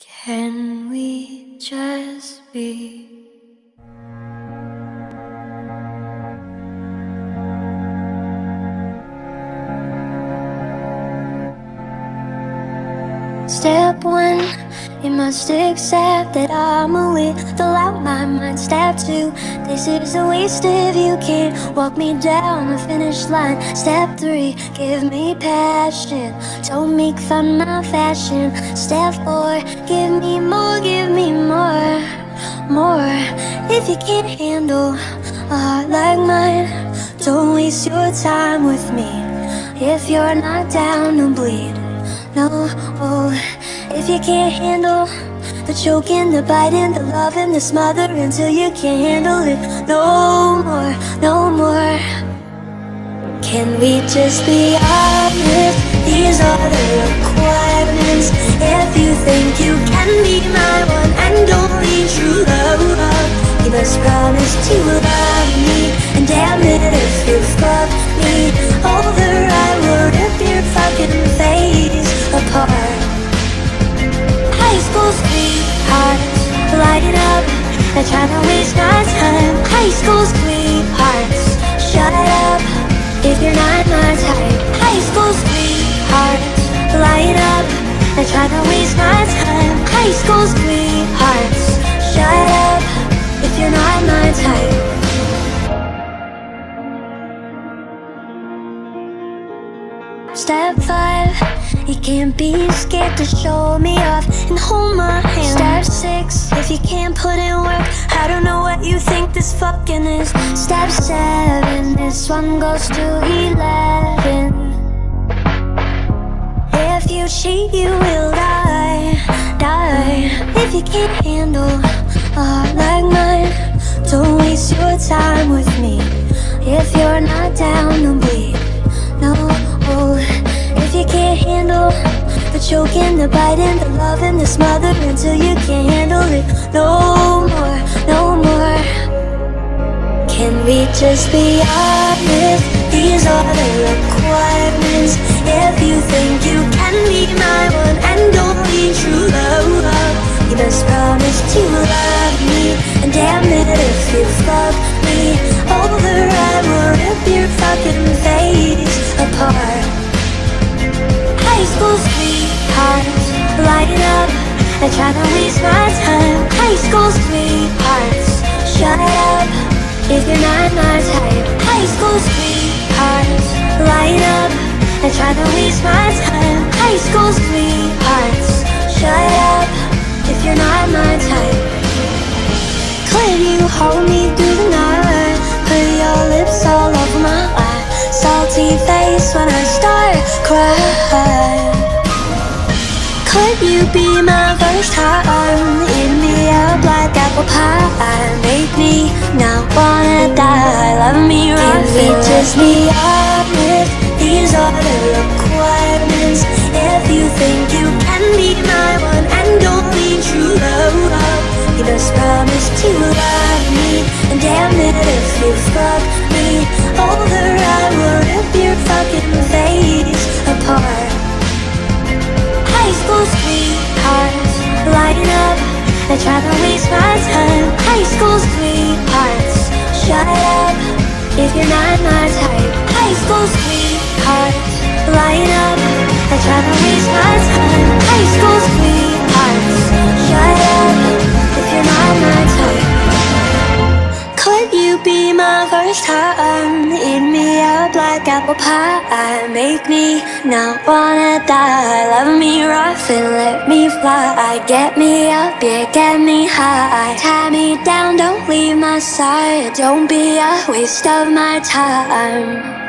Can we just be? Step one, you must accept that I'm a little my mind. Step two, this is a waste if you can't walk me down the finish line. Step three, give me passion. Don't make fun my fashion. Step four, give me more, give me more, more. If you can't handle a heart like mine, don't waste your time with me. If you're not down to bleed no oh, If you can't handle the choking, the biting, the loving, the smothering Till you can't handle it no more, no more. Can we just be honest? These are the requirements. If you think you can be my one and only true love You must promise to love me. And damn it if you fuck me lighting up. They're trying to waste my time. High school sweethearts Shut up. If you're not my type High school sweethearts light up. They're trying to waste my time. High school sweethearts Shut up. If you're not my type. Step five, you can't be scared to show me off and hold my hand. Step six, if you can't put in work, I don't know what you think this fucking is. Step seven, this one goes to eleven. If you cheat, you will die, die. If you can't handle a heart like mine, don't waste your time with me. If you're not down to bleed, no. If you can't handle the choking, the biting, the loving, the smothering Until you can't handle it. No more, no more. Can we just be honest? These are the requirements. If you think you can be my one and only true love You must promise to love me. And damn it if you fuck me over I will rip your fucking face They're to waste my time High school sweethearts. Shut up. If you're not my type. High school sweethearts. Light up. Trying to waste my time Could you be my first time Eat me? Up like apple pie Make me. Not wanna die. Love me right Can we just be my time High school sweethearts Shut up if you're not my type. High school sweethearts lighting up They're trying to waste my time High school sweethearts Shut up if you're not my type. Could you be my first time? Eat me up like apple pie. Make me not wanna die. Love rough and let me fly. Get me up, yeah, get me high. Tie me down, don't leave my side. Don't be a waste of my time